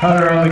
How